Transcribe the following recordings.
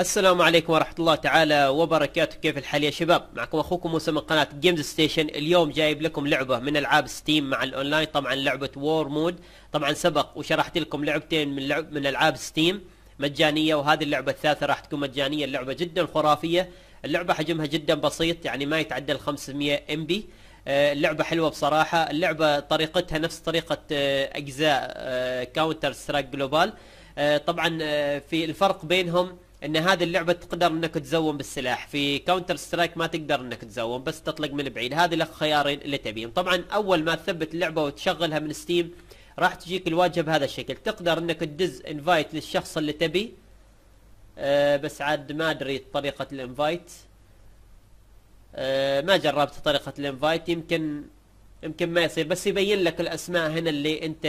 السلام عليكم ورحمة الله تعالى وبركاته. كيف الحال يا شباب؟ معكم أخوكم موسى من قناة Games Station اليوم جايب لكم لعبة من ألعاب Steam مع الأونلاين. طبعا لعبة WARMODE طبعا سبق وشرحت لكم لعبتين من لعب من ألعاب Steam مجانية وهذه اللعبة الثالثة راح تكون مجانية. اللعبة جدا خرافية. اللعبة حجمها جدا بسيط يعني ما يتعدى ال 500 MB اللعبة حلوة بصراحة. اللعبة طريقتها نفس طريقة آه، أجزاء Counter Strike Global طبعا آه، في الفرق بينهم إن هذه اللعبة تقدر إنك تزوم بالسلاح في Counter Strike ما تقدر إنك تزوم بس تطلق من بعيد. هذه لك خيارين اللي تبيهم. طبعا أول ما تثبت اللعبه وتشغلها من Steam راح تجيك الواجهه بهذا الشكل. تقدر إنك تدز invite للشخص اللي تبي. أه بس عاد ما أدري طريقة ال invite أه ما جربت طريقة ال invite يمكن يمكن ما يصير. بس يبين لك الأسماء هنا اللي أنت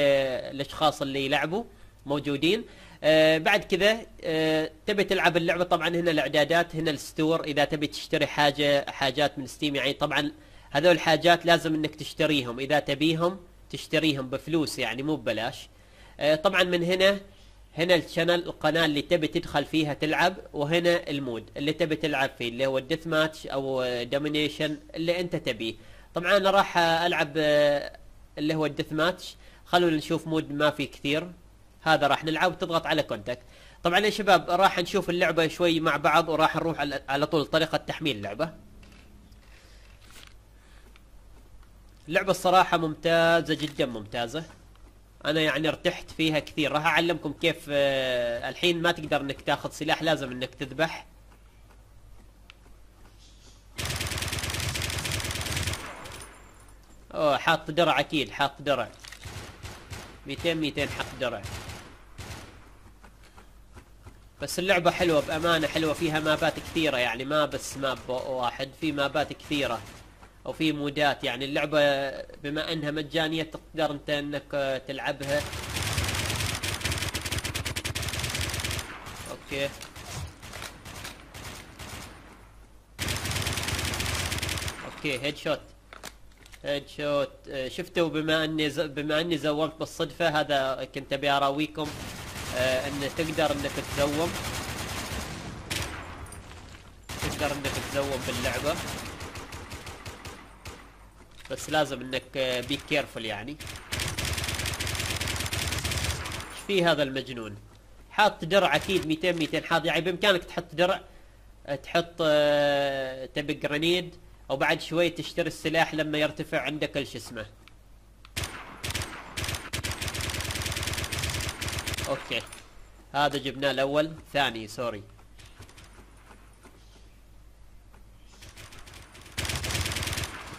الأشخاص اللي يلعبوا موجودين. آه بعد كذا آه تبي تلعب اللعبة طبعا هنا الإعدادات هنا ال store. إذا تبي تشتري حاجة حاجات من Steam يعني طبعا هذول الحاجات لازم إنك تشتريهم. إذا تبيهم تشتريهم بفلوس يعني مو ببلاش. آه طبعا من هنا هنا ال channel القناة اللي تبي تدخل فيها تلعب وهنا ال mode اللي تبي تلعب فيه اللي هو ال deathmatch أو domination اللي أنت تبيه. طبعا أنا راح ألعب آه، اللي هو ال deathmatch خلونا نشوف mode ما في كثير. هذا راح نلعب تضغط على connect طبعا يا شباب راح نشوف اللعبة شوي مع بعض وراح نروح على, طول طريقة تحميل اللعبة. اللعبة الصراحة ممتازة جدا ممتازة. أنا يعني ارتحت فيها كثير. راح أعلمكم كيف آه الحين ما تقدر إنك تاخذ سلاح لازم إنك تذبح. أوه حاط درع أكيد حاط درع. 200 200 حق درع. بس اللعبة حلوة بأمانة حلوة. فيها مابات كثيرة يعني ما بس ماب واحد في مابات كثيرة أو في مودات يعني. اللعبة بما أنها مجانية تقدر أنت أنك تلعبها. أوكي. okay headshot headshot شفتوا بما إني. بما إني زومت بالصدفة هذا كنت أبي أراويكم. إن تقدر إنك تزوم تقدر إنك تزوم باللعبة. بس لازم إنك بي آه، careful يعني. إيش في هذا المجنون؟ حاط درع أكيد 200 200 حاط يعني بإمكانك تحط درع تحط آه تبي grenade أو بعد شوي تشتري السلاح لما يرتفع عندك الش اسمه. okay. هذا جبناه الأول. ثاني sorry.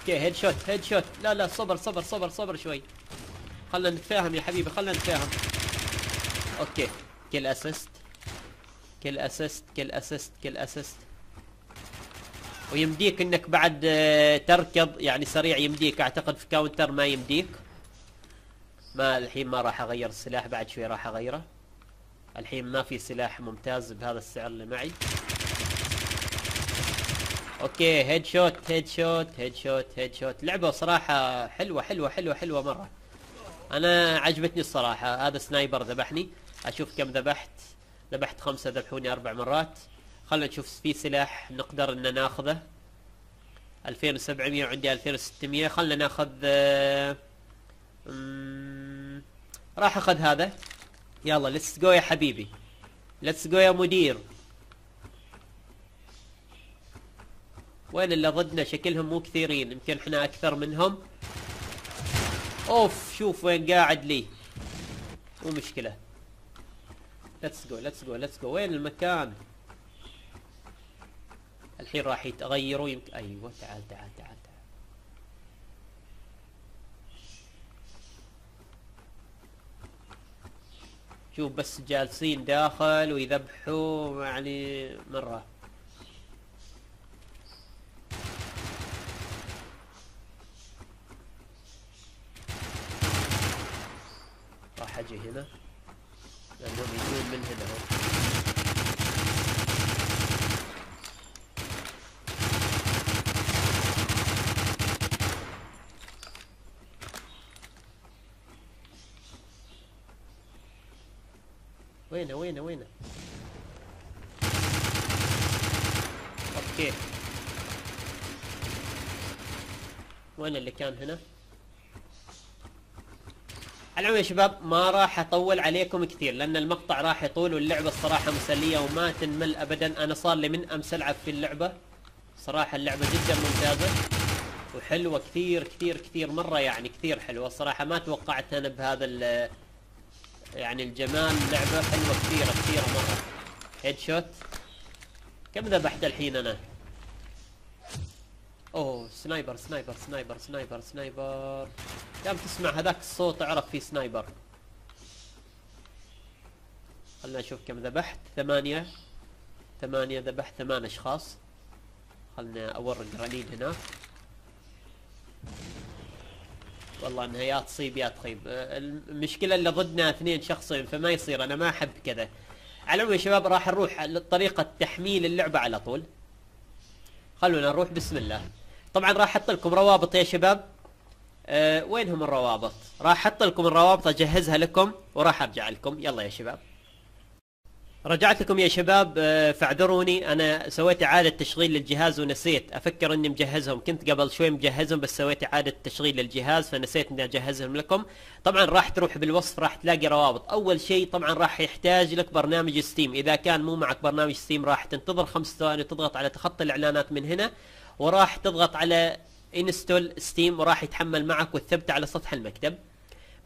okay headshot headshot لا لا صبر صبر صبر صبر شوي. خلنا نتفاهم يا حبيبي خلنا نتفاهم. okay. كل assist كل assist كل assist كل assist ويمديك إنك بعد آه، تركض يعني سريع يمديك. أعتقد في Counter ما يمديك. ما الحين ما راح أغير السلاح بعد شوي راح أغيره. الحين ما في سلاح ممتاز بهذا السعر اللي معي. أوكي هيد شوت هيد شوت هيد شوت هيد شوت لعبة صراحة حلوة حلوة حلوة حلوة مرة. أنا عجبتني الصراحة. هذا sniper ذبحني. أشوف كم ذبحت. ذبحت خمسة ذبحوني أربع مرات. خلنا نشوف في سلاح نقدر إن ناخذه. 2700 وعندي 2600 خلنا ناخذ آه، راح أخذ هذا. يلا let's go يا حبيبي. let's go يا مدير. وين اللي ضدنا؟ شكلهم مو كثيرين يمكن إحنا أكثر منهم. أوف شوف وين قاعد لي. مو مشكلة. let's go let's go let's go وين المكان؟ الحين راح يتغيروا يمكن أيوه تعال تعال تعال تعال شوف بس جالسين داخل ويذبحوا يعني مرة. راح أجي هنا لأنهم يجون من هنا. وينه وينه وينه؟ أوكي. وين اللي كان هنا؟ العموم يا شباب ما راح أطول عليكم كثير لأن المقطع راح يطول واللعبة الصراحة مسلية وما تنمل ابدا. أنا صار لي من أمس ألعب في اللعبة. صراحة اللعبة جدا ممتازة وحلوة كثير كثير كثير مرة يعني كثير حلوة. الصراحة ما توقعت أنا بهذا يعني الجمال لعبة حلوة كثيرة كثيرة مرة. هيد شوت كم ذبحت الحين أنا؟ أوه sniper sniper sniper sniper sniper. دام تسمع هذاك الصوت؟ أعرف في sniper. خلنا نشوف كم ذبحت. ثمانية. ثمانية ذبحت ثمان أشخاص. خلنا أورق رنين هناك والله إنها تصيب يا تخيب. المشكلة اللي ضدنا اثنين شخصين فما يصير. أنا ما أحب كذا. على العموم يا شباب راح نروح لطريقة تحميل اللعبة على طول. خلونا نروح. بسم الله. طبعا راح أحط لكم روابط يا شباب. أه وينهم الروابط؟ راح أحط لكم الروابط أجهزها لكم وراح أرجع لكم. يلا يا شباب. رجعت لكم يا شباب آه، فاعذروني أنا سويت إعادة تشغيل للجهاز ونسيت. أفكر إني مجهزهم. كنت قبل شوي مجهزهم بس سويت إعادة تشغيل للجهاز فنسيت إني أجهزهم لكم. طبعا راح تروح بالوصف راح تلاقي روابط. أول شيء طبعا راح يحتاج لك برنامج Steam. إذا كان مو معك برنامج Steam راح تنتظر خمس ثواني وتضغط على تخطي الإعلانات من هنا وراح تضغط على install Steam وراح يتحمل معك وتثبته على سطح المكتب.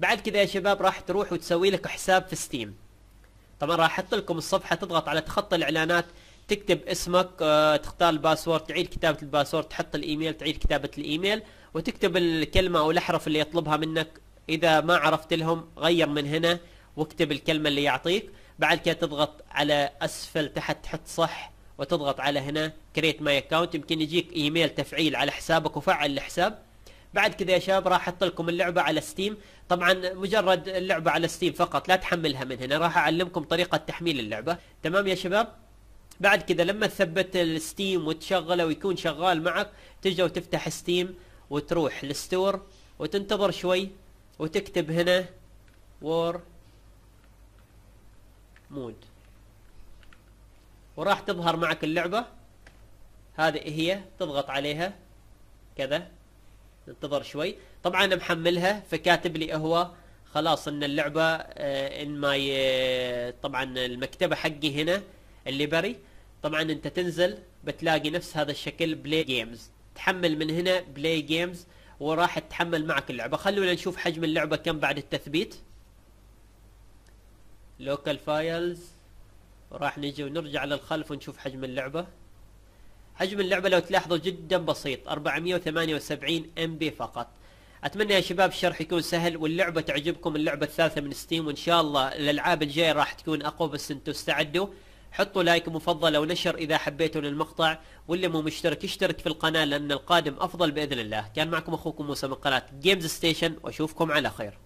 بعد كذا يا شباب راح تروح وتسوي لك حساب في Steam. طبعا راح أحط لكم الصفحة تضغط على تخطي الإعلانات تكتب اسمك آه، تختار ال password تعيد كتابة ال password تحط الإيميل تعيد كتابة الإيميل وتكتب الكلمة أو الأحرف اللي يطلبها منك. إذا ما عرفت لهم غير من هنا واكتب الكلمة اللي يعطيك. بعد كده تضغط على أسفل تحت تحط صح وتضغط على هنا create my account يمكن يجيك إيميل تفعيل على حسابك وفعل الحساب. بعد كذا يا شباب راح أحط لكم اللعبة على Steam طبعا مجرد اللعبة على Steam فقط لا تحملها من هنا. راح أعلمكم طريقة تحميل اللعبة. تمام يا شباب؟ بعد كذا لما تثبت ال Steam وتشغله ويكون شغال معك تجي وتفتح Steam وتروح لل store وتنتظر شوي وتكتب هنا WARMODE وراح تظهر معك اللعبة. هذه هي تضغط عليها. كذا. ننتظر شوي. طبعا محملها فكاتب لي هو خلاص إن اللعبة آه، إن ما طبعا المكتبة حقي هنا اللي بري طبعا أنت تنزل بتلاقي نفس هذا الشكل play games. تحمل من هنا play games وراح تحمل معك اللعبة. خلونا نشوف حجم اللعبة كم بعد التثبيت. local files وراح نجي ونرجع للخلف ونشوف حجم اللعبة. حجم اللعبة لو تلاحظوا جدا بسيط 478 MB فقط. أتمنى يا شباب الشرح يكون سهل واللعبة تعجبكم اللعبة الثالثة من Steam وإن شاء الله الألعاب الجاية راح تكون أقوى بس أنتم استعدوا. حطوا like مفضل ونشر إذا حبيتوا للمقطع واللي مو مشترك يشترك في القناة لأن القادم أفضل بإذن الله. كان معكم أخوكم موسى من قناة Games Station وأشوفكم على خير.